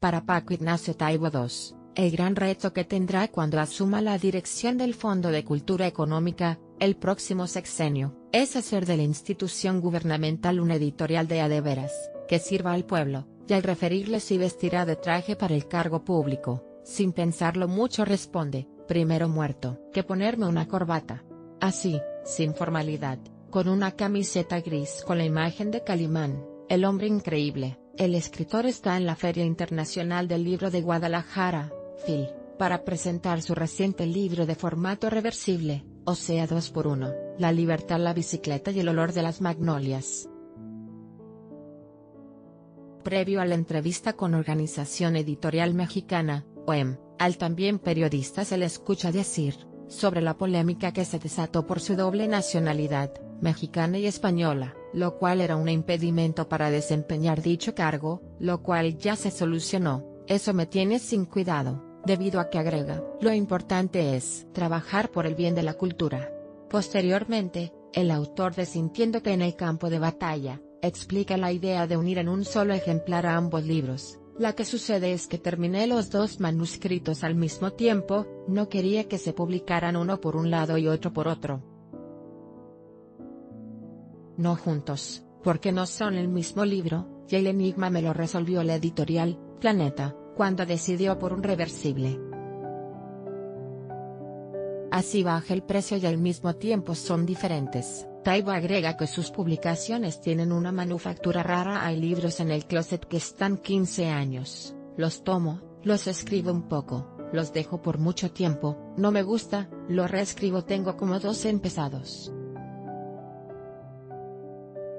Para Paco Ignacio Taibo II, el gran reto que tendrá cuando asuma la dirección del Fondo de Cultura Económica, el próximo sexenio, es hacer de la institución gubernamental un editorial de adeveras, que sirva al pueblo, y al referirle si vestirá de traje para el cargo público, sin pensarlo mucho responde, primero muerto, que ponerme una corbata. Así, sin formalidad, con una camiseta gris con la imagen de Calimán, el hombre increíble, el escritor está en la Feria Internacional del Libro de Guadalajara, FIL, para presentar su reciente libro de formato reversible, o sea 2 por 1 La libertad, la bicicleta y el olor de las magnolias. Previo a la entrevista con Organización Editorial Mexicana, OEM, al también periodista se le escucha decir, sobre la polémica que se desató por su doble nacionalidad, mexicana y española, lo cual era un impedimento para desempeñar dicho cargo, lo cual ya se solucionó, eso me tiene sin cuidado debido a que agrega, lo importante es trabajar por el bien de la cultura. Posteriormente, el autor de Sintiendo que en el campo de batalla, explica la idea de unir en un solo ejemplar a ambos libros. La que sucede es que terminé los dos manuscritos al mismo tiempo, no quería que se publicaran uno por un lado y otro por otro. No juntos, porque no son el mismo libro, y el enigma me lo resolvió la editorial, Planeta, cuando decidió por un reversible. Así baja el precio y al mismo tiempo son diferentes. Taibo agrega que sus publicaciones tienen una manufactura rara. Hay libros en el closet que están 15 años. Los tomo, los escribo un poco, los dejo por mucho tiempo, no me gusta, lo reescribo tengo como dos empezados.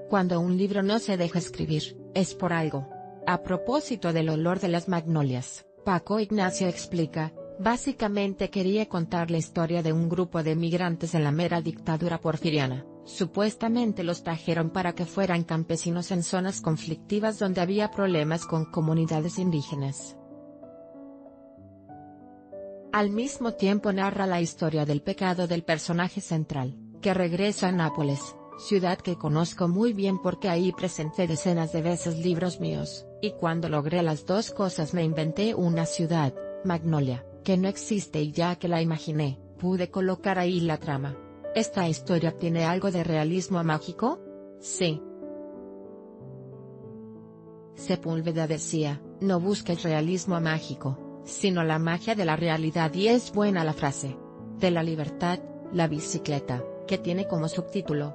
Cuando un libro no se deja escribir, es por algo. A propósito del olor de las magnolias, Paco Ignacio explica, básicamente quería contar la historia de un grupo de migrantes en la mera dictadura porfiriana. Supuestamente los trajeron para que fueran campesinos en zonas conflictivas donde había problemas con comunidades indígenas. Al mismo tiempo narra la historia del pecado del personaje central, que regresa a Nápoles, ciudad que conozco muy bien porque ahí presenté decenas de veces libros míos. Y cuando logré las dos cosas me inventé una ciudad, Magnolia, que no existe y ya que la imaginé, pude colocar ahí la trama. ¿Esta historia tiene algo de realismo mágico? Sí. Sepúlveda decía, no busques realismo mágico, sino la magia de la realidad y es buena la frase. De la libertad, la bicicleta, que tiene como subtítulo,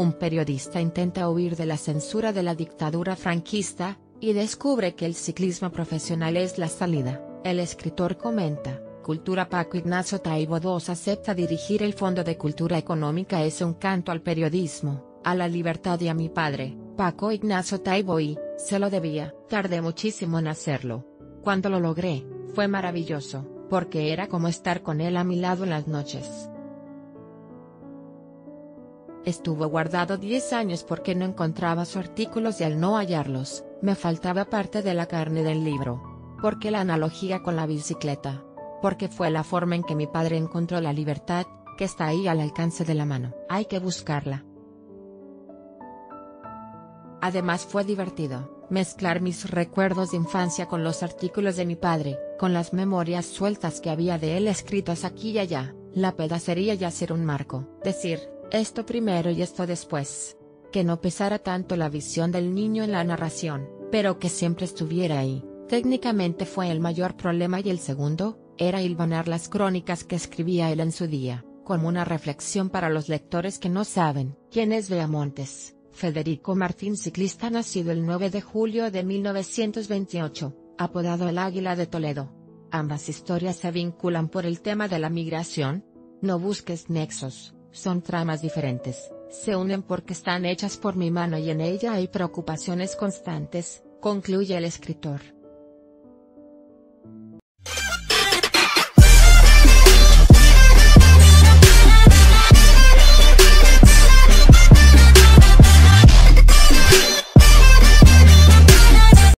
un periodista intenta huir de la censura de la dictadura franquista, y descubre que el ciclismo profesional es la salida. El escritor comenta, Cultura Paco Ignacio Taibo II acepta dirigir el Fondo de Cultura Económica es un canto al periodismo, a la libertad y a mi padre, Paco Ignacio Taibo y, se lo debía. Tardé muchísimo en hacerlo. Cuando lo logré, fue maravilloso, porque era como estar con él a mi lado en las noches. Estuvo guardado 10 años porque no encontraba sus artículos y al no hallarlos, me faltaba parte de la carne del libro. Porque la analogía con la bicicleta. Porque fue la forma en que mi padre encontró la libertad, que está ahí al alcance de la mano. Hay que buscarla. Además fue divertido, mezclar mis recuerdos de infancia con los artículos de mi padre, con las memorias sueltas que había de él escritas aquí y allá, la pedacería y hacer un marco. Decir, esto primero y esto después. Que no pesara tanto la visión del niño en la narración, pero que siempre estuviera ahí. Técnicamente fue el mayor problema y el segundo, era hilvanar las crónicas que escribía él en su día, como una reflexión para los lectores que no saben quién es Beamontes. Federico Martín ciclista nacido el 9 de julio de 1928, apodado el Águila de Toledo. Ambas historias se vinculan por el tema de la migración. No busques nexos, son tramas diferentes, se unen porque están hechas por mi mano y en ella hay preocupaciones constantes, concluye el escritor.